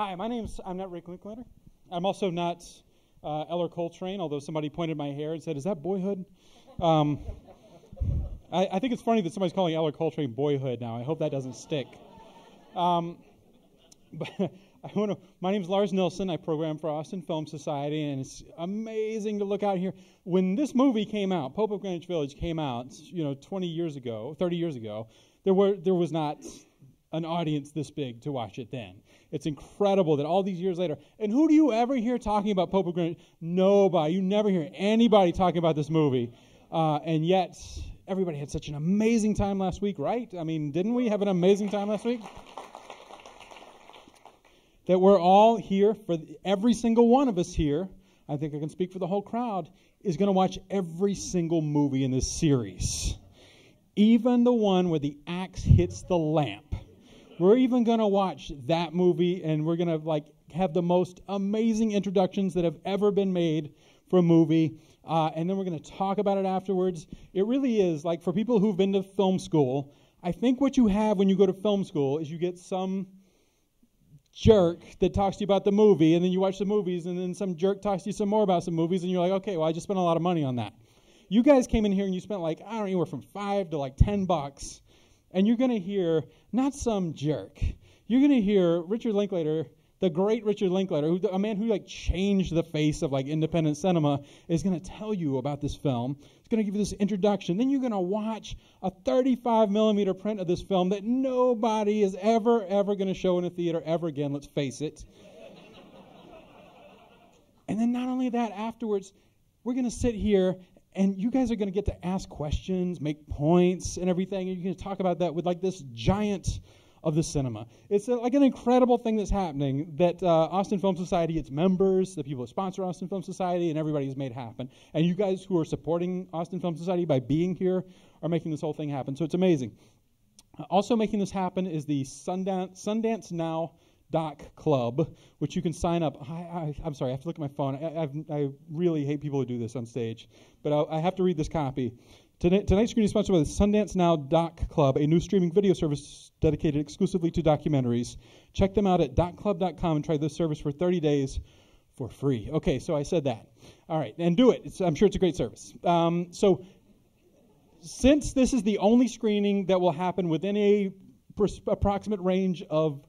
Hi, my name's I'm not Rick Linklater. I'm also not uh, Ellar Coltrane, although somebody pointed my hair and said, "Is that Boyhood?" Um, I, I, think it's funny that somebody's calling Ellar Coltrane Boyhood now. I hope that doesn't stick. Um, but I want to. My name's Lars Nilsen. I program for Austin Film Society, and it's amazing to look out here. When this movie came out, Pope of Greenwich Village came out, you know, 20 years ago, 30 years ago. There were there was not an audience this big to watch it then. It's incredible that all these years later, and who do you ever hear talking about Pope of Greenwich? Nobody. You never hear anybody talking about this movie. Uh, and yet, everybody had such an amazing time last week, right? I mean, didn't we have an amazing time last week? that we're all here, for every single one of us here, I think I can speak for the whole crowd, is going to watch every single movie in this series. Even the one where the axe hits the lamp we're even going to watch that movie and we're going to like have the most amazing introductions that have ever been made for a movie. Uh, and then we're going to talk about it afterwards. It really is like for people who've been to film school, I think what you have when you go to film school is you get some jerk that talks to you about the movie, and then you watch the movies, and then some jerk talks to you some more about some movies, and you're like, okay, well, I just spent a lot of money on that. You guys came in here and you spent like, I don't know, anywhere from five to like 10 bucks and you're going to hear not some jerk. You're going to hear Richard Linklater, the great Richard Linklater, who, a man who like changed the face of like independent cinema, is going to tell you about this film. He's going to give you this introduction. Then you're going to watch a 35 millimeter print of this film that nobody is ever ever going to show in a theater ever again. Let's face it. and then not only that, afterwards, we're going to sit here and you guys are going to get to ask questions, make points, and everything. And you're going to talk about that with like this giant of the cinema. It's a, like an incredible thing that's happening that uh, Austin Film Society, its members, the people that sponsor Austin Film Society, and everybody has made happen. And you guys who are supporting Austin Film Society by being here are making this whole thing happen. So it's amazing. Uh, also making this happen is the Sundance, Sundance Now Doc Club, which you can sign up. I, am sorry, I have to look at my phone. I, I, really hate people who do this on stage, but I, I have to read this copy. Today, tonight's screening is sponsored by the Sundance Now Doc Club, a new streaming video service dedicated exclusively to documentaries. Check them out at docclub.com and try this service for 30 days for free. Okay, so I said that. All right, and do it. It's, I'm sure it's a great service. Um, so, since this is the only screening that will happen within a pers- approximate range of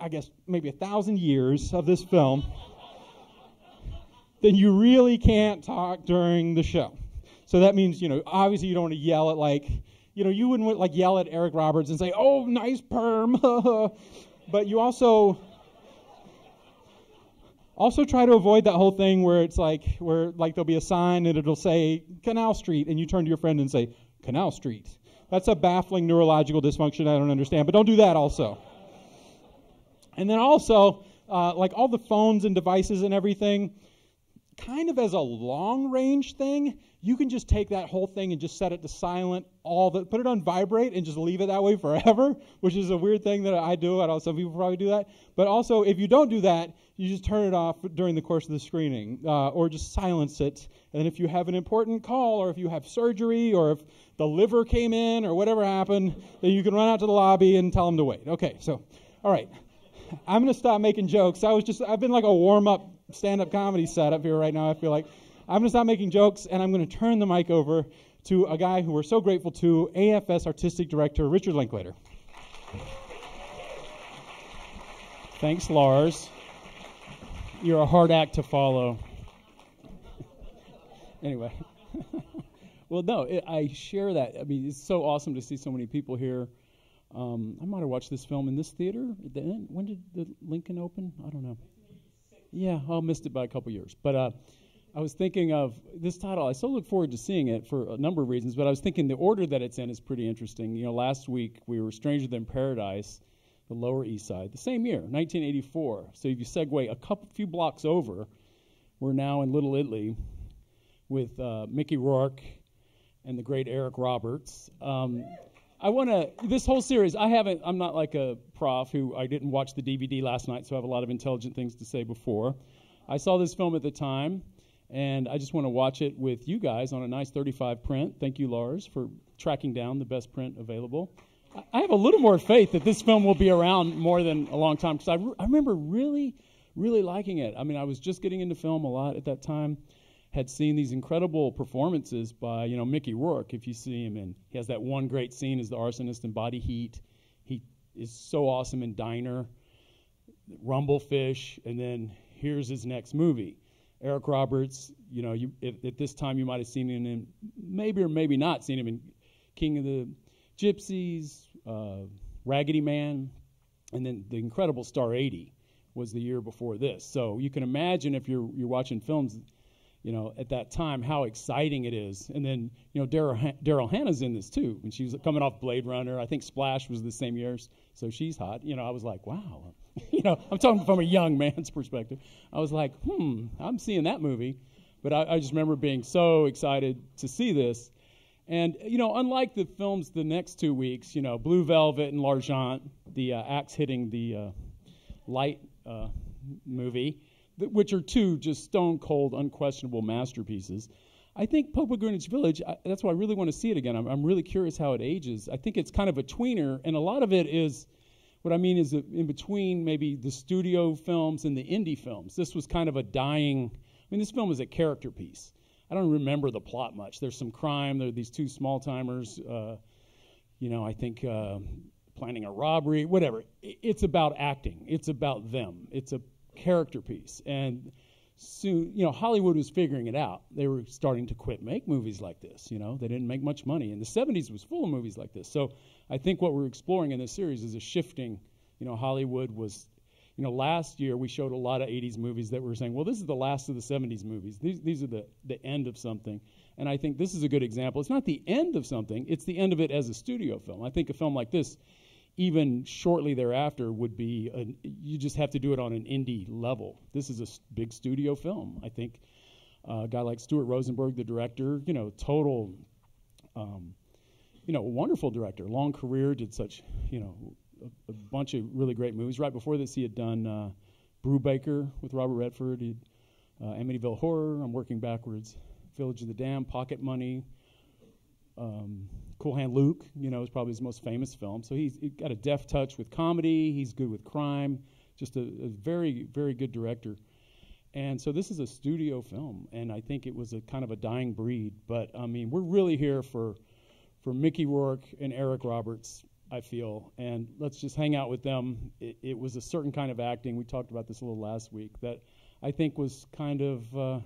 I guess, maybe a thousand years of this film, then you really can't talk during the show. So that means, you know, obviously you don't want to yell at like, you know, you wouldn't like yell at Eric Roberts and say, "Oh, nice perm," but you also also try to avoid that whole thing where it's like where like there'll be a sign and it'll say Canal Street, and you turn to your friend and say Canal Street. That's a baffling neurological dysfunction I don't understand, but don't do that also. And then also, uh, like all the phones and devices and everything, kind of as a long range thing, you can just take that whole thing and just set it to silent, all the put it on vibrate and just leave it that way forever, which is a weird thing that I do. I don't know some people probably do that. But also, if you don't do that, you just turn it off during the course of the screening, uh, or just silence it. And if you have an important call, or if you have surgery, or if the liver came in, or whatever happened, then you can run out to the lobby and tell them to wait. Okay, so all right. I'm going to stop making jokes. I was just, I've been like a warm up stand up comedy setup here right now. I feel like I'm going to stop making jokes and I'm going to turn the mic over to a guy who we're so grateful to, AFS Artistic Director Richard Linklater. Thanks, Lars. You're a hard act to follow. anyway. well, no, it, I share that. I mean, it's so awesome to see so many people here um, I might have watched this film in this theater. When did the Lincoln open? I don't know. Yeah, I missed it by a couple years. But uh, I was thinking of this title. I so look forward to seeing it for a number of reasons. But I was thinking the order that it's in is pretty interesting. You know, last week we were Stranger Than Paradise, the Lower East Side, the same year, 1984. So if you segue a couple few blocks over, we're now in Little Italy with uh, Mickey Rourke and the great Eric Roberts. Um, I want to, this whole series, I haven't, I'm not like a prof who I didn't watch the DVD last night, so I have a lot of intelligent things to say before. I saw this film at the time, and I just want to watch it with you guys on a nice 35 print. Thank you, Lars, for tracking down the best print available. I have a little more faith that this film will be around more than a long time because I, re- I remember really, really liking it. I mean, I was just getting into film a lot at that time. Had seen these incredible performances by you know Mickey Rourke. If you see him, and he has that one great scene as the arsonist in Body Heat. He is so awesome in Diner, Rumblefish, and then here's his next movie. Eric Roberts, you know, you, at, at this time you might have seen him in, maybe or maybe not seen him in King of the Gypsies, uh, Raggedy Man, and then the incredible Star 80 was the year before this. So you can imagine if you're you're watching films, you know, at that time how exciting it is. And then you know Daryl Hannah's in this too, and she was coming off Blade Runner. I think Splash was the same year, so she's hot. You know, I was like, wow. you know, I'm talking from a young man's perspective. I was like, hmm, I'm seeing that movie. But I, I just remember being so excited to see this. And, you know, unlike the films the next two weeks, you know, Blue Velvet and L'Argent, the uh, axe hitting the uh, light uh, movie, which are two just stone cold, unquestionable masterpieces. I think Pope of Greenwich Village, I, that's why I really want to see it again. I'm, I'm really curious how it ages. I think it's kind of a tweener, and a lot of it is what I mean is in between maybe the studio films and the indie films. This was kind of a dying, I mean, this film is a character piece. I don't remember the plot much. There's some crime. There are these two small timers, uh, you know, I think uh, planning a robbery, whatever. It's about acting, it's about them, it's a character piece. And soon, you know, Hollywood was figuring it out. They were starting to quit make movies like this. You know, they didn't make much money, and the '70s was full of movies like this. So I think what we're exploring in this series is a shifting. You know, Hollywood was. You know, last year we showed a lot of 80s movies that were saying, well, this is the last of the 70s movies. These, these are the, the end of something. And I think this is a good example. It's not the end of something, it's the end of it as a studio film. I think a film like this even shortly thereafter would be a, you just have to do it on an indie level. This is a big studio film. I think uh, a guy like Stuart Rosenberg, the director, you know, total, um, you know, wonderful director, long career, did such, you know, a, a, bunch of really great movies. Right before this, he had done uh, Brubaker with Robert Redford, he uh, Amityville Horror. I'm working backwards. Village of the Damned, Pocket Money. Um, Cool Hand Luke, you know, is probably his most famous film. So he's, got a deft touch with comedy. He's good with crime. Just a, a, very, very good director. And so this is a studio film, and I think it was a kind of a dying breed. But I mean, we're really here for for Mickey Rourke and Eric Roberts. I feel, and let's just hang out with them. It, it, was a certain kind of acting. We talked about this a little last week that I think was kind of. Uh,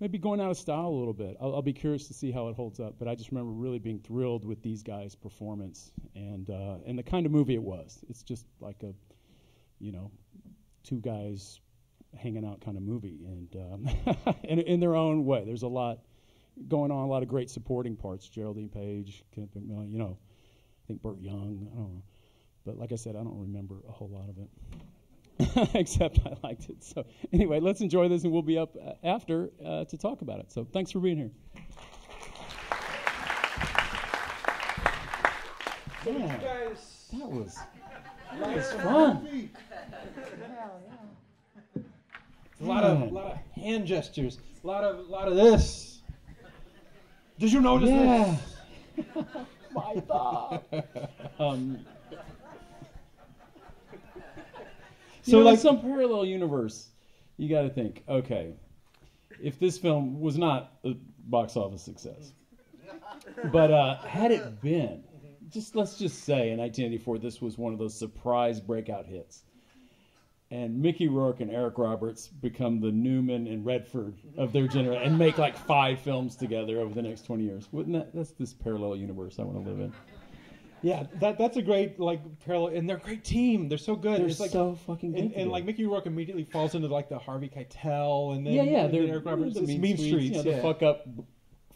maybe going out of style a little bit. I'll, I'll, be curious to see how it holds up. But I just remember really being thrilled with these guys' performance and uh, and the kind of movie it was. It's just like a, you know, two guys hanging out kind of movie, and um, in, in their own way. There's a lot going on, a lot of great supporting parts. Geraldine Page, Kenneth McMillan, you know, I think Burt Young. I don't know, but like I said, I don't remember a whole lot of it. except I liked it. So anyway, let's enjoy this, and we'll be up uh, after uh, to talk about it. So thanks for being here. Yeah, guys, that was that was fun. A lot of a lot of hand gestures, a lot of a lot of this. Did you notice yeah. this? My thought. um, So, know, like some parallel universe, you got to think, okay, if this film was not a box office success, but uh, had it been, just let's just say in 1984, this was one of those surprise breakout hits. And Mickey Rourke and Eric Roberts become the Newman and Redford of their generation and make like five films together over the next 20 years. Wouldn't that? That's this parallel universe I want to live in. Yeah, that that's a great like parallel, and they're a great team. They're so good. They're it's like, so fucking good. And, and, like Mickey Rourke immediately falls into like the Harvey Keitel, and then yeah, yeah, they're then Eric Roberts, the mean, mean streets, streets, you know, yeah. the fuck up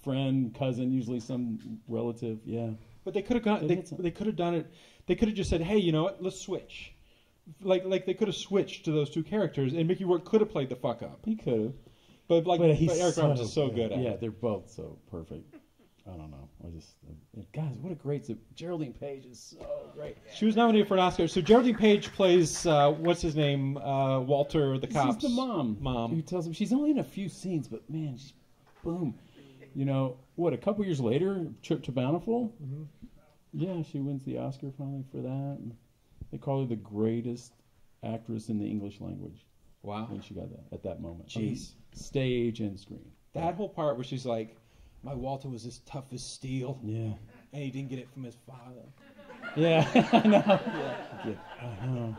friend, cousin, usually some relative. Yeah, but they could have gone. They, they could have done it. They could have just said, "Hey, you know what? Let's switch." Like like they could have switched to those two characters, and Mickey Rourke could have played the fuck up. He could have. But like, but, but Eric so Roberts is so good. at Yeah, it. they're both so perfect. I don't know. I just, uh, guys, what a great. Geraldine Page is so great. She was nominated for an Oscar. So Geraldine Page plays uh, what's his name, uh, Walter the cop. She's the mom. Mom. Who tells him she's only in a few scenes, but man, she's boom. You know what? A couple years later, Trip to Bountiful. Mm-hmm. Yeah, she wins the Oscar finally for that. And they call her the greatest actress in the English language Wow. when she got that at that moment. I mean, Jeez. stage and screen. That whole part where she's like, "My Walter was as tough as steel, Yeah. and he didn't get it from his father." Yeah, I know. Yeah. yeah, I know.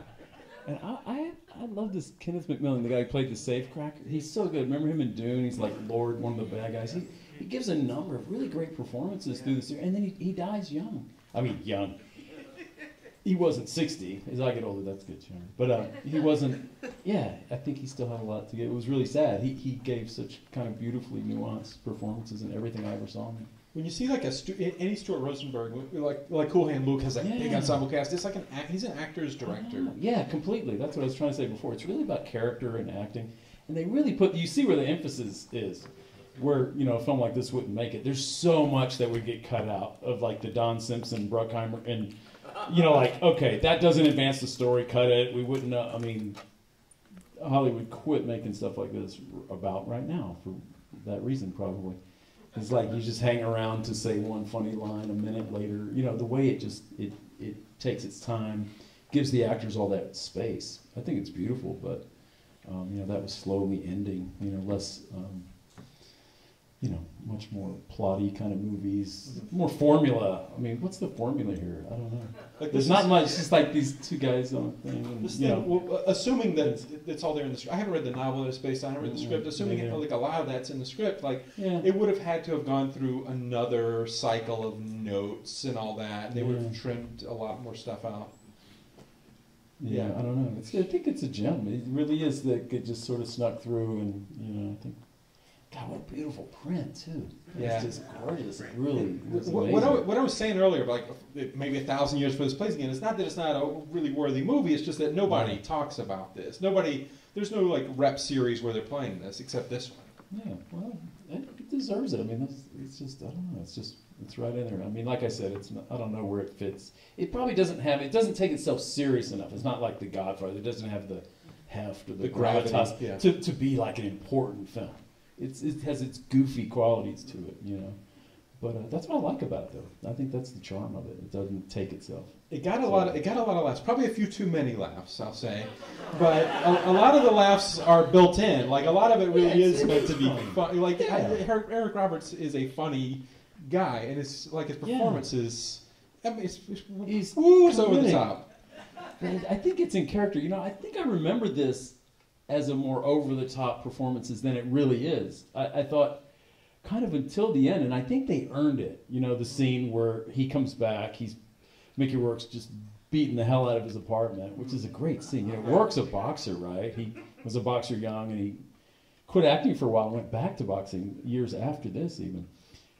And I, I, I love this Kenneth McMillan, the guy who played the safecracker. He's so good. Remember him in Dune? He's like Lord, one of the bad guys. He, he gives a number of really great performances through the series, and then he, he dies young. I mean, young. He wasn't 60. As I get older, that's good, Sharon. But uh, he wasn't, yeah, I think he still had a lot to give. It was really sad. He, he gave such kind of beautifully nuanced performances in everything I ever saw him. When you see like a Stu- any Stuart Rosenberg, like like Cool Hand Luke has that big ensemble cast. It's like an act, he's an actor's director. Oh, Yeah, completely. That's what I was trying to say before. It's really about character and acting, and they really put. You see where the emphasis is. Where you know a film like this wouldn't make it. There's so much that would get cut out of like the Don Simpson, Bruckheimer, and you know like okay, that doesn't advance the story. Cut it. We wouldn't. I mean, Hollywood quit making stuff like this about right now for that reason probably. It's like you just hang around to say one funny line a minute later. You know the way it just it it takes its time, gives the actors all that space. I think it's beautiful, but um, you know that was slowly ending. You know less. Um, you know, much more plotty kind of movies, more formula. I mean, what's the formula here? I don't know. Like There's not is- much. It's just like these two guys on a thing. And, This thing, know, well, uh, assuming that it's all there in the script. I haven't read the novel that it's based on. I haven't read the script. Assuming Yeah. like a lot of that's in the script, like yeah. it would have had to have gone through another cycle of notes and all that. And they would have trimmed a lot more stuff out. Yeah, Yeah. I don't know. It's, I think it's a gem. It really is that it just sort of snuck through, and you know, I think, God, what a beautiful print too. Yeah. It's just gorgeous. It really was What, amazing. what, I, what I was saying earlier, like maybe a thousand years for this place again, it's not that it's not a really worthy movie. It's just that nobody Right. talks about this. Nobody, there's no like rep series where they're playing this except this one. Yeah, well, it it deserves it. I mean, it's, it's just I don't know. It's just it's right in there. I mean, like I said, it's not, I don't know where it fits. It probably doesn't have. It doesn't take itself serious enough. It's not like The Godfather. It doesn't have the heft or the, The gravity, gravitas yeah. to to be like an important film. It's it has its goofy qualities to it, you know. But uh, that's what I like about it, though. I think that's the charm of it. It doesn't take itself. It got a lot. Of, it got a lot of laughs. Probably a few too many laughs, I'll say. But a, a lot of the laughs are built in. Like a lot of it really Yeah, is meant to be funny. fun. Like Yeah. I- Eric Roberts is a funny guy, and it's like his performances. Yeah. I mean, it's, it's, He's woo, it's over the top. I think it's in character. You know, I think I remember this as a more over the top performances than it really is. I, I thought kind of until the end, and I think they earned it. You know, the scene where he comes back, he's Mickey Rourke's just beating the hell out of his apartment, which is a great scene. You know, Rourke's a boxer, right? He was a boxer young, and he quit acting for a while, and went back to boxing years after this, even.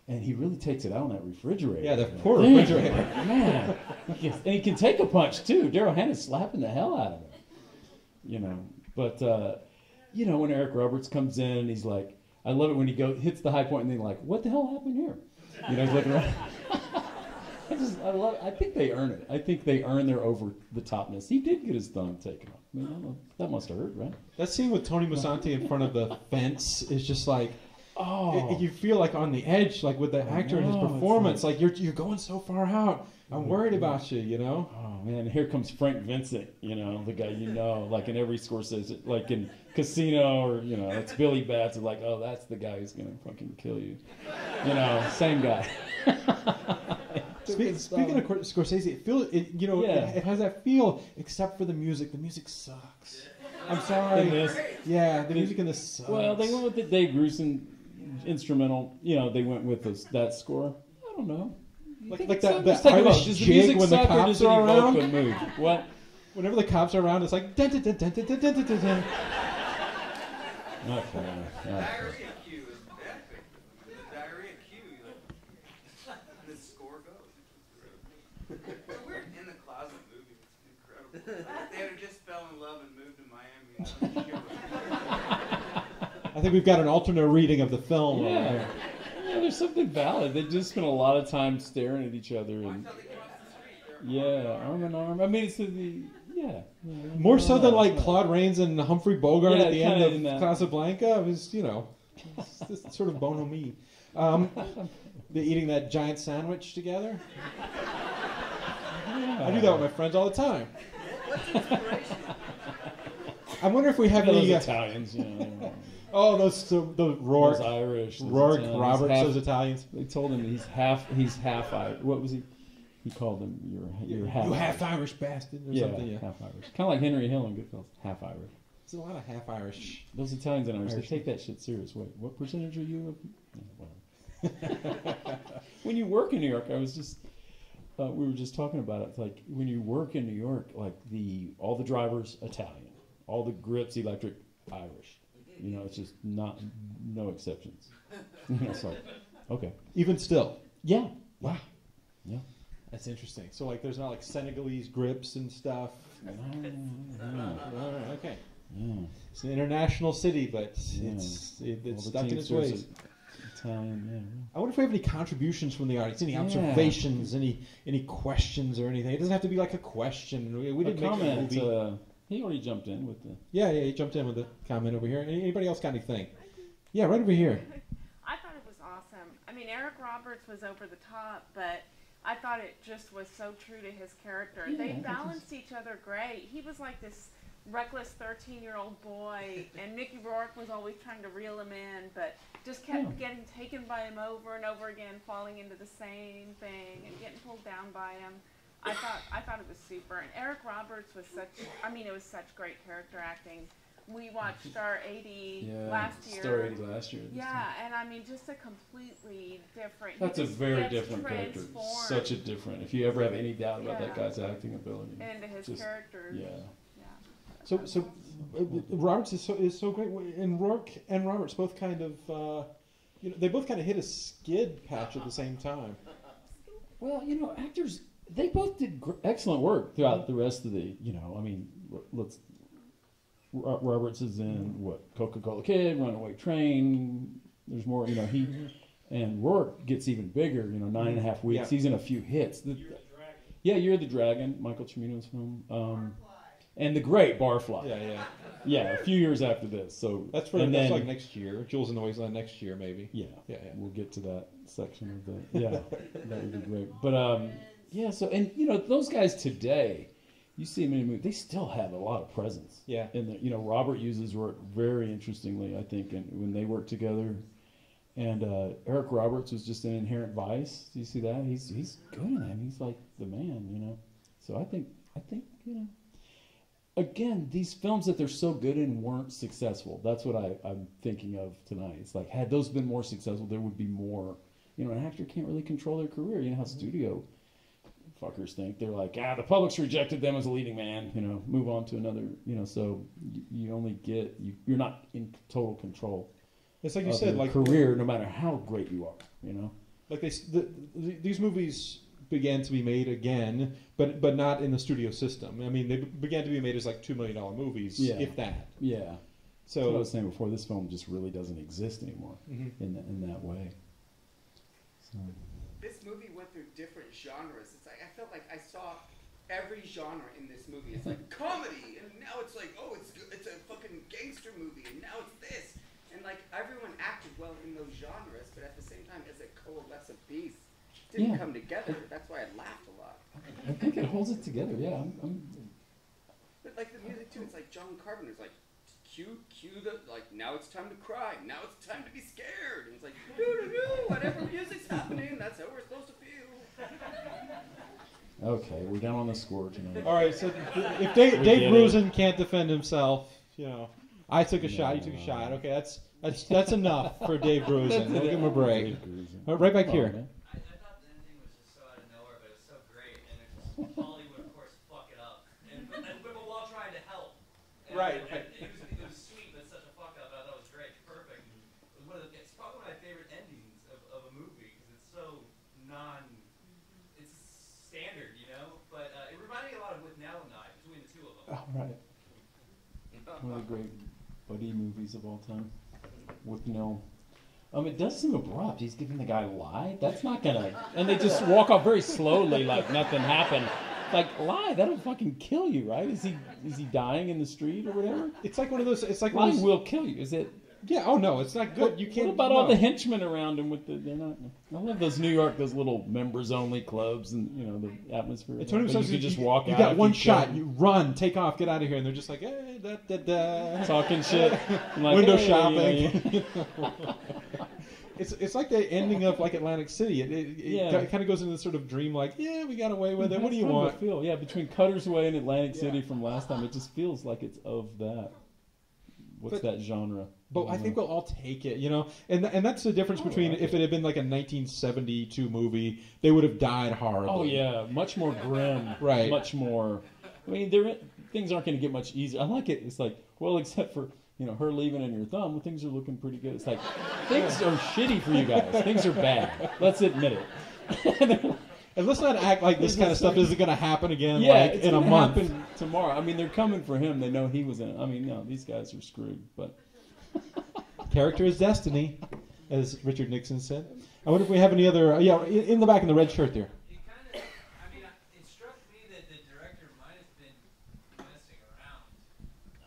And he really takes it out on that refrigerator. Yeah, the poor refrigerator. Man, and he can take a punch too. Daryl Hannah's slapping the hell out of him. You know, but uh, you know when Eric Roberts comes in and he's like, I love it when he go hits the high point and they're like, what the hell happened here? You know, he's looking around. I just, I love. I think they earn it. I think they earn their over the topness. He did get his thumb taken off. I mean, I that must have hurt, right? That scene with Tony Musante in front of the fence is just like Oh, it- you feel like on the edge, like with the actor and his performance. Like, you're you're going so far out. I'm worried about you. You know. Oh man, here comes Frank Vincent, you know, the guy you know, like in every Scorsese, like in Casino or, you know, it's Billy Batts, and like, oh, that's the guy who's gonna fucking kill you. You know, same guy. Spe- speaking of Scorsese, it feel it, you know Yeah. it, it has that feel, except for the music. The music sucks. I'm sorry. In this. Yeah, the music in this sucks. Well, they went with the Dave Grusin instrumental, you know, they went with this, that score. I don't know. You Like- like that- some- that just about Does the jig music when the suck or cops does are around? a mood? What? Whenever the cops are around, it's like dun dun dun dun dun dun dun dun. dun, dun. Okay. okay. diarrhea cue is epic. The diarrhea cue, you know, the score goes. We're in the closet movie. It's incredible. If they had just fell in love and moved to Miami, I'm sure. I think we've got an alternate reading of the film. Yeah. yeah, there's something valid. They just spent a lot of time staring at each other and Until they cross the street, they're yeah, arm in arm. I mean, it's the yeah. More so than like Claude Rains and Humphrey Bogart Yeah, at the kinda in end that. of Casablanca. It was, you know, it's just sort of bonhomie. Um, they're eating that giant sandwich together. I do that with my friends all the time. What's inspiration? I wonder if we have any. Uh, Italians, you know, oh, those the, the Rourke, those Irish, those Rourke, Italians, Roberts, half- those Italians. They told him he's half. He's half Irish. What was he? He called him you're you're half. you half Irish bastard or yeah, something. Yeah, half Irish. Kind of like Henry Hill in Goodfellas, half Irish. there's a lot of half Irish. Those Italians and Irish, Irish. they take that shit serious. Wait, what percentage are you? Of? When you work in New York, I was just. Uh, we were just talking about it. Like when you work in New York, like the all the drivers Italian, all the grips electric Irish. You know, it's just not no exceptions. It's like okay, Even still, yeah, wow, yeah. that's interesting. So like, there's not like Senegalese grips and stuff. Yeah. All right, okay. Yeah. It's an international city, but Yeah. it's it, it's stuck in its ways. Italian, I wonder if we have any contributions from the audience, any Yeah. observations, any any questions or anything. It doesn't have to be like a question. We, we didn't a make a comment. movie. Uh, he already jumped in with the. yeah, yeah. He jumped in with the comment over here. Anybody else got anything? Yeah, right over here. I thought it was awesome. I mean, Eric Roberts was over the top, but I thought it just was so true to his character. Yeah, they balanced each other great. He was like this reckless 13 year old boy, and Mickey Rourke was always trying to reel him in, but just kept Yeah. getting taken by him over and over again, falling into the same thing and getting pulled down by him. I thought I thought it was super, and Eric Roberts was such. I mean, it was such great character acting. We watched Star 80 Yeah. last year. Star 80 last year. Yeah, and I mean, just a completely different. he That's a very different character. Such a different. If you ever have any doubt about that guy's acting ability, into his just- character. yeah. yeah. So, so Roberts is so is so great, and Rourke and Roberts both kind of, uh, you know, they both kind of hit a skid patch at the same time. Well, you know, actors they both did gr- excellent work throughout the rest of the. You know, I mean, r- let's. Ro- Roberts is in what Coca Cola Kid, Runaway Train. There's more. You know, he and Rourke gets even bigger. You know, nine and a half weeks. Yeah. He's in a few hits. The, yeah, You're the Dragon, Michael Cimino's film, um, and the Great Barfly. Yeah, yeah. Yeah, a few years after this. So That's for and that's then- like next year. Jewels in the Wasteland next year, maybe. Yeah, Yeah, yeah. We'll get to that section of the. Yeah, that would be great. But um, yeah. So and you know those guys today, you see them in a movie, they still have a lot of presence. Yeah. And the, you know Robert uses work very interestingly, I think, and when they work together. And uh, Eric Roberts was just an inherent vice. Do you see that? He's he's good in that. He's like the man, you know. So I think I think you know. Again, these films that they're so good in weren't successful. That's what I, I'm thinking of tonight. It's like had those been more successful, there would be more. You know, an actor can't really control their career. You know how studio fuckers think. They're like, ah, the public's rejected them as a leading man. You know, move on to another. You know, so you, you only get you, you're not in total control It's like you said, like career, no matter how great you are. You know. like they the, the, these movies began to be made again, but but not in the studio system. I mean, they began to be made as like two million dollar movies, Yeah. if that. Yeah. So what I was saying before, this film just really doesn't exist anymore Mhm. in that, in that way. So, movie went through different genres. It's like I felt like I saw every genre in this movie. It's like comedy, and now it's like oh, it's it's a fucking gangster movie, and now it's this, and like everyone acted well in those genres, but at the same time, as a coalescent piece, it didn't Yeah. come together. That's why I laughed a lot. I think it holds it together. Yeah, I'm, I'm, But like the music too, it's like John Carpenter's like cue cue the like now it's time to cry, now it's time to be scared. And it's like doo doo doo, whatever music's happening, that's how we're supposed to feel. okay. We're down on the score tonight. all right, so th- if Dave, We Dave get it. Grusin can't defend himself, you know, I took a shot, you took a No. shot. Okay, that's that's that's enough for Dave Grusin. We'll give him a break. Great All right, right back Come on, here. man. I, I thought the ending was just so out of nowhere, but it was so great, and it's just Hollywood, of course, fuck it up, and but, and, but while trying to help. And, Right. And it, was, it was sweet, but such a fuck up. I thought it was great, perfect. And it was one of the, it's probably one of my favorite endings of, of a movie because it's so non. It's standard, you know. But uh, it reminded me a lot of Withnail and I between the two of them. Oh, right. One of the great buddy movies of all time. Withnail. Um, it does seem abrupt. He's giving the guy a lie. That's not gonna. And they just walk off very slowly, like nothing happened. Like lie, that'll fucking kill you, right? Is he is he dying in the street or whatever? It's like one of those. It's like one of those, will kill you. Is it? Yeah. Oh no, it's not good. You can't. What about all the henchmen around him with the? They're not. I love those New York, those little members only clubs, and you know the atmosphere. It's But Stark you could just walk You got one you shot. You run, take off, get out of here, and they're just like, eh, da, da, da. talking shit, like, window "Hey, shopping. yeah, yeah." It's it's like the ending of like Atlantic City. It, it, it kind of goes into this sort of dream, like, yeah, we got away with it. What do you want? Feel yeah, between Cutter's Way and Atlantic City from last time, it just feels like it's of that. What's But- that genre? But I think mm-hmm. we'll all take it, you know, and and that's the difference oh, between if it had been like a 1972 movie, they would have died horribly. Oh yeah, much more grim. Right. Much more. I mean, there things aren't going to get much easier. I like it. It's like well, except for you know her leaving and your thumb, well, things are looking pretty good. It's like things are shitty for you guys. Things are bad. Let's admit it. And let's not act like this kind of stuff isn't going to happen again, yeah, like it's in a month. happen tomorrow. I mean, they're coming for him. They know he was in. it. I mean, no, these guys are screwed. But Character is destiny, as Richard Nixon said. I wonder if we have any other. Uh, yeah, in in the back in the red shirt there. It kind of, I mean, it struck me that the director might have been messing around.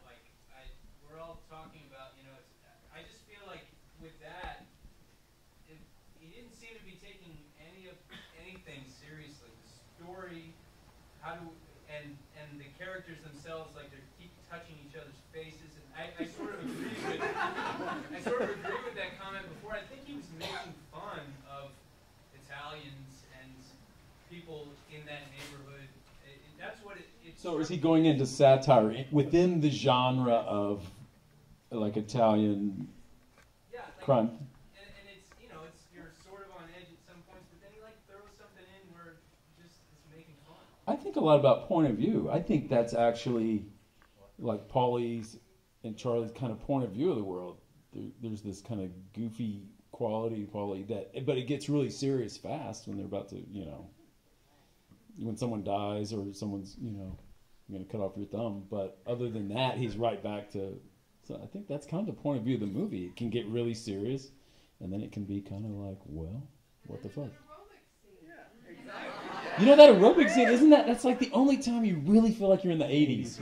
Like, I, we're all talking about, you know, it's, I just feel like with that, it, he didn't seem to be taking any of anything seriously. The story, how do, and and the characters themselves, like they keep touching each other's faces, and I, I sort of agree with, I sort of agree with that comment before. I think he was making fun of Italians and people in that neighborhood. It, it, that's what it. it so is he going into satire within the genre of like Italian Yeah, like, crime? And, and it's you know it's you're sort of on edge at some points, but then he like throws something in where just it's making fun. I think a lot about point of view. I think that's actually like Paulie's and Charlie's kind of point of view of the world. There, there's this kind of goofy quality, Paulie that, but it gets really serious fast when they're about to, you know, when someone dies or someone's, you know, going to cut off your thumb. But other than that, he's right back to. So I think that's kind of the point of view of the movie. It can get really serious, and then it can be kind of like, well, what the fuck. You know that aerobic scene, isn't that? That's like the only time you really feel like you're in the 80s.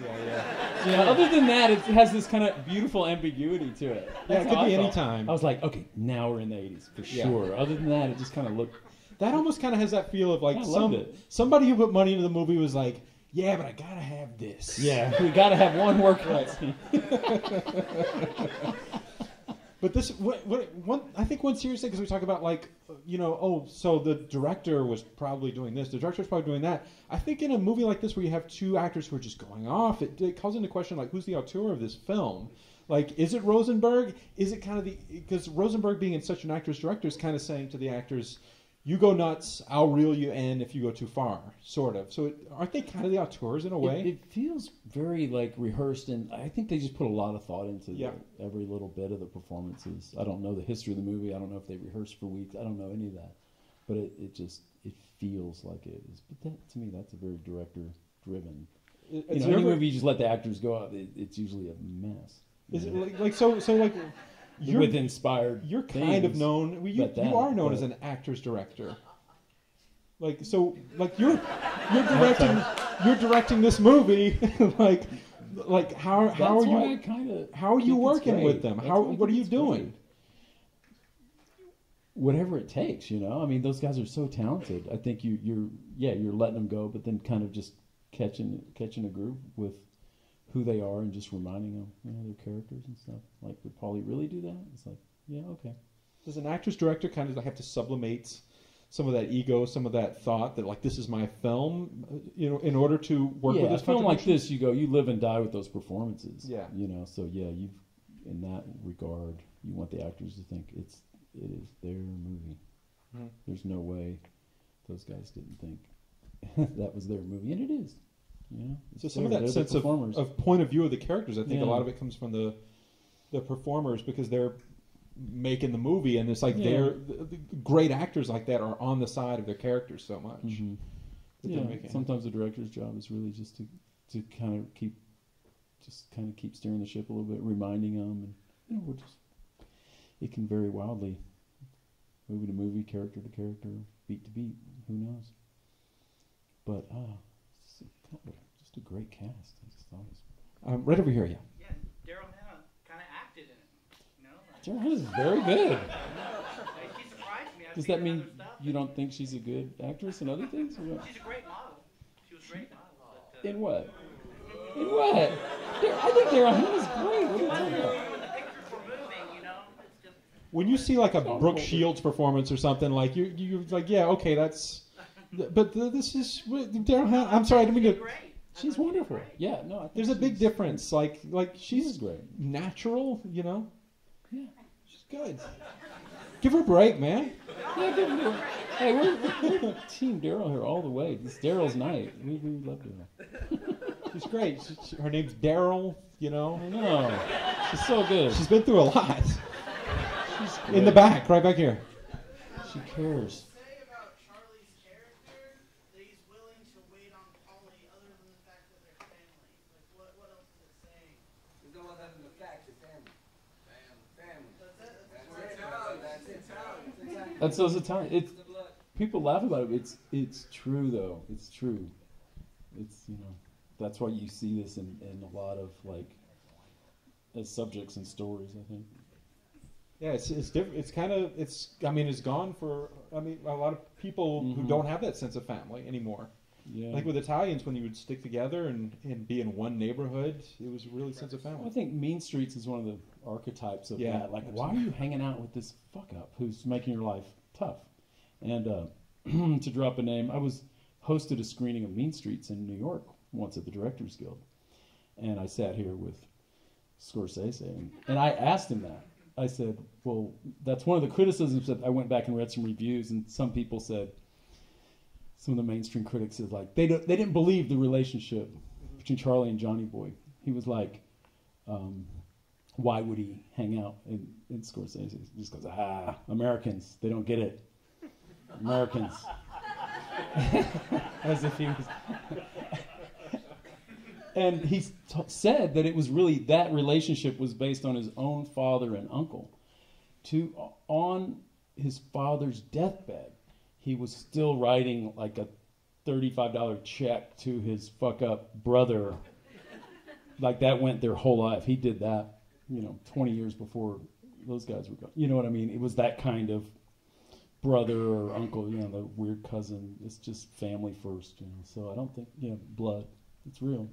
You know, other than that, it has this kind of beautiful ambiguity to it. Yeah, it could be any time. I was like, okay, now we're in the 80s for sure. Yeah. sure. Other than that, it just kind of looked. That almost kind of has that feel of like some somebody who put money into the movie was like, yeah, but I gotta have this. Yeah, we got to have one workout scene. But this, what, what, one, I think one serious thing because we talk about like, you know, oh, so the director was probably doing this, the director was probably doing that. I think in a movie like this where you have two actors who are just going off, it, it calls into question like who's the auteur of this film. Like, is it Rosenberg? Is it kind of the because Rosenberg being in such an actor's director is kind of saying to the actors, "You go nuts, I'll reel you in if you go too far," sort of. So, it, aren't they kind of the auteurs in a way? It, it feels very like rehearsed, and I think they just put a lot of thought into Yeah. the, every little bit of the performances. I don't know the history of the movie. I don't know if they rehearsed for weeks. I don't know any of that, but it, it just it feels like it is. But that, to me, that's a very director driven. You know, any movie you just let the actors go out, it, it's usually a mess. Is it like, like so? So like, you're with inspired. you're kind of known. well, You, that- you are known but- as an actor's director. Like so, like you're you're directing you're directing this movie. like like how how That's are you kind of how are you working with them? How what are you doing? Whatever it takes, you know. I mean, those guys are so talented. I think you you're yeah you're letting them go, but then kind of just catching catching a group with who they are and just reminding them, you know, their characters and stuff. Like, would Paulie really do that? It's like, yeah, okay. Does an actress director kind of have to sublimate some of that ego, some of that thought that like this is my film, you know, in order to work yeah, with this a film like this, you go, you live and die with those performances. Yeah. you know. So yeah, you in that regard, you want the actors to think it's it is their movie. Mhm. There's no way those guys didn't think that was their movie, and it is. Know, So some of that sense of, of point of view of the characters, I think a lot of it comes from the the performers because they're making the movie, and it's like Yeah. they're the, the great actors like that are on the side of their characters so much. Mhm. Yeah, sometimes the director's job is really just to to kind of keep just kind of keep steering the ship a little bit, reminding them, and you know, we're just it can vary wildly, movie to movie, character to character, beat to beat. Who knows? But ah, it's a- kind of a- just a great cast. I just thought it was Um, right over here, yeah. Yeah, Daryl Hannah kind of acted in it. You know, Daryl Hannah is very good. She surprised me. I've Does that mean you don't think she's a good actress in other things? Or what? She's a great model. She was a great model. But, uh, In what? In what? I think Daryl Hannah's great. What are you talking about? when the pictures were moving, you know, it's just. When you see like a Brooke. Shields performance or something, like you you like, yeah, okay, that's. But th- this is Daryl Hannah. I'm sorry, I didn't mean to. She's thought she was wonderful. great. Yeah, no, I think There's a big difference. Like like She's she's great. natural, you know. Yeah. She's good. Give her a break, man. Yeah, give her- hey, we're, we're Team Daryl here all the way. It's Daryl's night. We, we love Daryl. She's great. She, she- her name's Daryl. You know, I know. She's so good. she's been through a lot. She's In the back, right back here. She cares. say about Charlie's character that he's willing to wait on Paulie other than the fact that they're family? Like, what, what else is it saying? There's no other than the fact of family. Family. That's it? That's That's Italian. That's Italian. It's Italian. That's those Italian. It's the blood. people laugh about it. It's it's true though. It's true. It's you know that's why you see this in, in a lot of like as subjects and stories. I think. Yeah, it's it's different. It's kind of it's. I mean, it's gone for. I mean, a lot of people who Mhm. don't have that sense of family anymore. Yeah. Like with Italians, when you would stick together and, and be in one neighborhood, it was really sense of family. I think Mean Streets is one of the archetypes of Yeah, that. Like, why are you hanging out with this fuck up who's making your life tough? And uh, to drop a name, I was hosted a screening of Mean Streets in New York once at the Directors Guild, and I sat here with Scorsese, and, and I asked him that. I said, "Well, that's one of the criticisms that I went back and read some reviews, and some people said." Some of the mainstream critics is like they don't, they didn't believe the relationship between Charlie and Johnny Boy. He was like, um, why would he hang out in, in Scorsese? He just goes, ah, Americans, they don't get it. Americans. As if he was. and he t- said that it was really that relationship was based on his own father and uncle. To on his father's deathbed, he was still writing like a thirty-five dollar check to his fuck up brother like that went their whole life. He did that, you know, 20 years before those guys were gone. You know what I mean? It was that kind of brother or uncle, you know, the weird cousin. It's just family first, you know. So I don't think, you know, blood. It's real.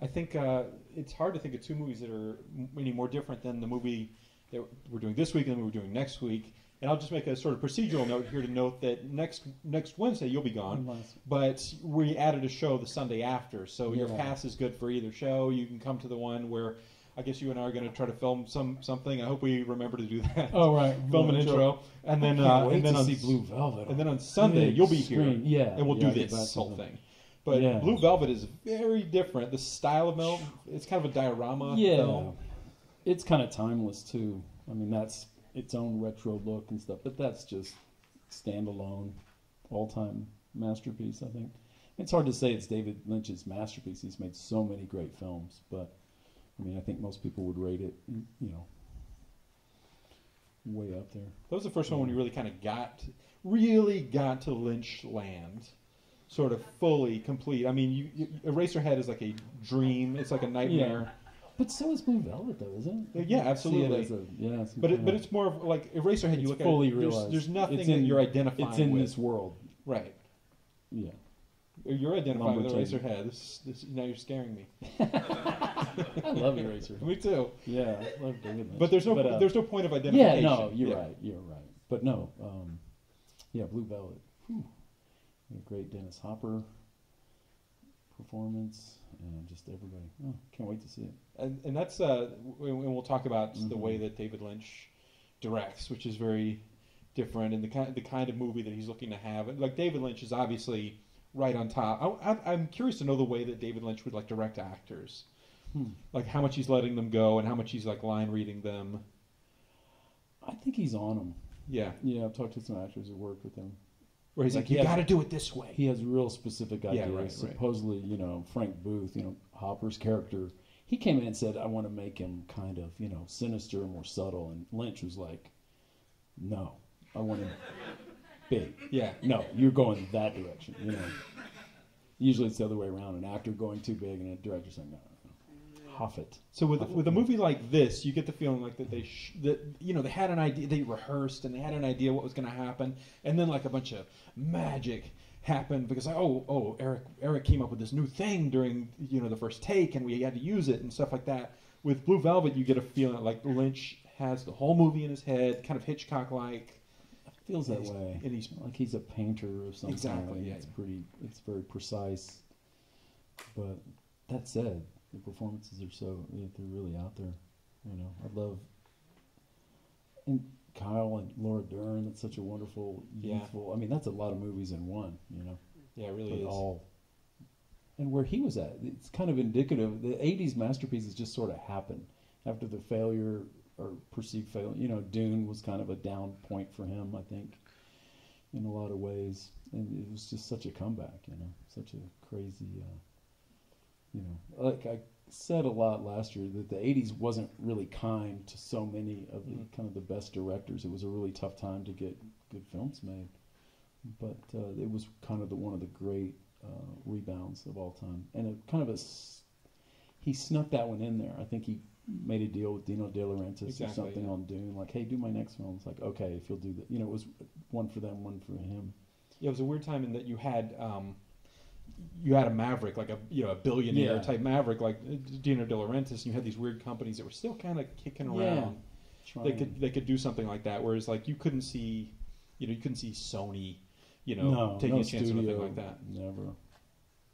I think uh, it's hard to think of two movies that are any more different than the movie that we're doing this week and the movie we're doing next week. And I'll just make a sort of procedural note here to note that next next Wednesday you'll be gone, Unless- but we added a show the Sunday after, so your pass is good for either show. You can come to the one where I guess you and I are going to try to film some something. I hope we remember to do that. Oh, right. film an Intro. intro, and then uh, and then on see Blue Velvet. and then on Sunday you'll be here, screen. Yeah, and we'll yeah, do this whole thing. But Yeah. Blue Velvet is very different. The style of Mel, it's kind of a diorama. yeah. film. It's kind of timeless, too. I mean, that's its own retro look and stuff, but that's just standalone, all time masterpiece, I think. It's hard to say it's David Lynch's masterpiece. He's made so many great films, but I mean, I think most people would rate it, you know, way up there. That was the first one when you really kind of got, really got to Lynch land, sort of fully complete. I mean, you, you, Eraserhead is like a dream. It's like a nightmare. But so is Blue Velvet, though, isn't it? Yeah, See it absolutely. a- yeah, it's- But it, but it's more of like Eraserhead. It's you look fully at it, there's, realized. there's nothing It's that in- you're identifying It's in with. this world. right. Yeah. You're identifying with Lumberjack. Eraserhead. This, this, now you're scaring me. I love Eraser. Me too. Yeah, I love Lynch. But there's no uh, there's no point of identification. Yeah, no, you're Yeah. right. You're right. But no, um, yeah, Blue Velvet. Whew. Great Dennis Hopper performance, and just everybody. Oh, can't wait to see it. and, and that's uh, and we'll talk about the Mhm. way that David Lynch directs, which is very different, and the kind the kind of movie that he's looking to have. And, Like David Lynch is obviously right on top. I, I'm curious to know the way that David Lynch would like direct actors, Hmm. like how much he's letting them go and how much he's like line reading them. I think he's on them. Yeah, Yeah, I've talked to some actors who worked with him. Where he's Like, like, you got to do it this way. He has real specific ideas. right, right. Supposedly, you know, Frank Booth, you know, Hopper's character, he came in and said, I want to make him kind of, you know, sinister, and more subtle. And Lynch was like, no, I want him big. Yeah, No, you're going that direction, you know. Usually it's the other way around, an actor going too big and a director saying, no. No, no." Hoffit. So with with a movie like this, you get the feeling like that they sh- that you know they had an idea, they rehearsed and they had an idea what was going to happen, and then like a bunch of magic happened because oh oh Eric Eric came up with this new thing during you know the first take and we had to use it and stuff like that. With Blue Velvet, you get a feeling like Lynch has the whole movie in his head, kind of Hitchcock like. feels that he's- way. and he's- like he's a painter of some Exactly, yeah, It's yeah. pretty. It's very precise. But that said, the performances are so yeah, they're really out there. You know, I love and Kyle and Laura Dern. That's such a wonderful, Yeah. youthful. I mean, that's a lot of movies in one. You know, Yeah, it really but is. all. And where he was at, it's kind of indicative. The '80s masterpieces just sort of happened after the failure or perceived failure. You know, Dune was kind of a down point for him, I think, in a lot of ways, and it was just such a comeback. You know, such a crazy. Uh, you know, like I said a lot last year that the '80s wasn't really kind to so many of the Mhm. kind of the best directors. It was a really tough time to get good films made, but uh, it was kind of the one of the great uh, rebounds of all time, and a kind of a he snuck that one in there. I think he made a deal with Dino De Laurentiis or something yeah. on Dune, like, "Hey, do my next film." It's like, okay, if you'll do that, you know, it was one for them, one for him. Yeah, it was a weird time in that you had um, you had a maverick, like a you know a billionaire Yeah. type maverick, like Dino De Laurentiis, and you had these weird companies that were still kind of kicking around. Yeah. around. They could they could do something like that, whereas like you couldn't see, you know, you couldn't see Sony, you know, no, taking no a chance on a studio, like that. Never,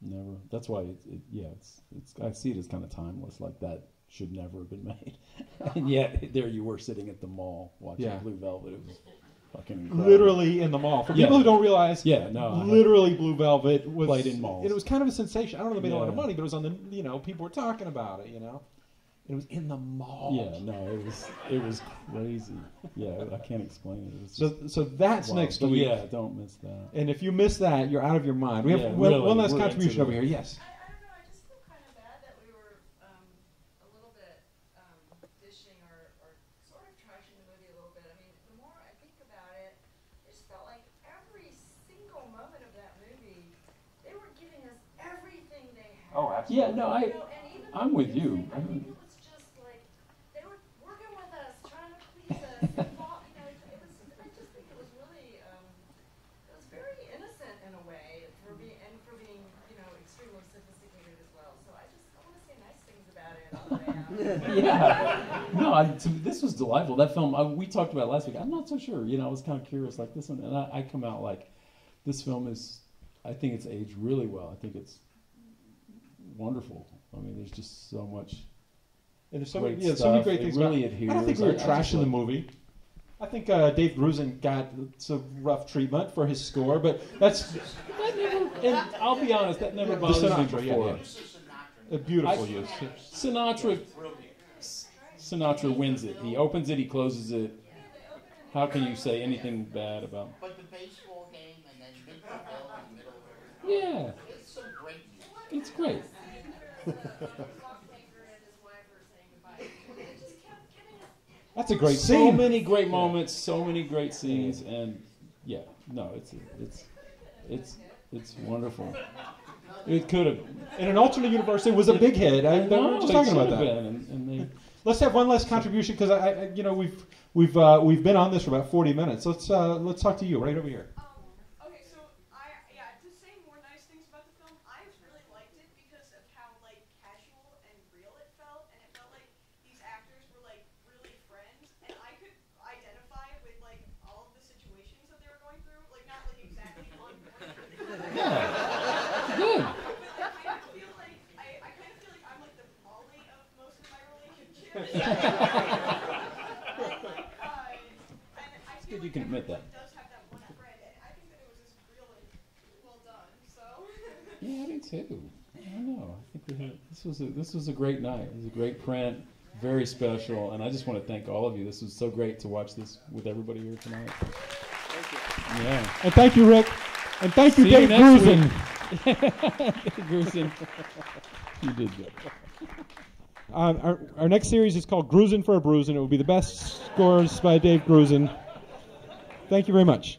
never. That's why it, it yeah, it's it's. I see it as kind of timeless. Like that should never have been made, and yet there you were sitting at the mall watching Yeah. Blue Velvet. It was fucking. Literally in the mall. For Yeah. people who don't realize, Yeah, no, I literally Blue Velvet was Played in malls. and It was kind of a sensation. I don't know if they made a lot of Yeah. money, but it was on the you know people were talking about it. You know, it was in the mall. Yeah, no, it was it was crazy. Yeah, I can't explain it. it was So just so that's wild. next But week. Yeah, don't miss that. And if you miss that, you're out of your mind. We have Yeah, one, really, one last we're contribution over it. here. Yes. I, I don't know. I just feel kind of bad that we were um, a little bit um, dishing or, or sort of trashing the movie a little bit. I mean, the more I think about it, it just felt like every single moment of that movie, they were giving us everything they had. Oh, Yeah, no, I You know, and even I'm the with you. music, I think it was just like they were working with us, trying to please us. and fall- you know, it, it was. I just think it was really. Um, it was very innocent in a way for being and for being, you know, extremely sophisticated as well. So I just I want to say nice things about it on the football guys and it was innocent. I just think it was really um it was very innocent in a way out. yeah. No, I, to, say nice things about it. Yeah. No, this was delightful. That film, I, we talked about last week. I'm not so sure. You know, I was kind of curious, like this one, and I, I come out like this film is. I think it's aged really well. I think it's wonderful. I mean, there's just so much. And there's so Great many, yeah, so many stuff. great It things. really about, I don't think we were I- I just trashing the movie. I think uh, Dave Grusin got some rough treatment for his score, but that's That never, and I'll be honest, that never The bothered me Sinatra, yeah, before. yeah. a beautiful I- use. Sinatra, Sinatra wins it. He opens it, he closes it. How can you say anything bad about? But the baseball game and then Midville in the middle. Yeah, It's some great it's great. That's a great so many great moments, so many great scenes, and yeah, no, it's it's it's it's wonderful. It could have. In an alternate universe, it was a big hit. I, we No, were just talking about that. and, and they Let's have one last contribution because I, I, you know, we've we've uh, we've been on this for about 40 minutes. Let's uh, let's talk to you right over here. Um, okay, so I yeah, to say more nice things about the film, I really liked it because of how like casual and real it felt, and it felt like these actors were like really friends, and I could identify with like all of the situations that they were going through, like not like exactly on point. good. But I kind of feel like I, I kind of feel like I'm like the Paulie of most of my relationships. and, like, uh, and I feel good you like can admit everyone that. does have that one friend, and I think that it was just really well done. So. Yeah, I do too. I don't know. I think we had, this was a this was a great night. It was a great print, very special, and I just want to thank all of you. This was so great to watch this with everybody here tonight. Thank you. Yeah. And thank you, Rick. And thank you, See you Dave next Grusin. Grusin. You did good. Uh, our, our next series is called Grusin for a Bruisin'. It will be the best scores by Dave Grusin. Thank you very much.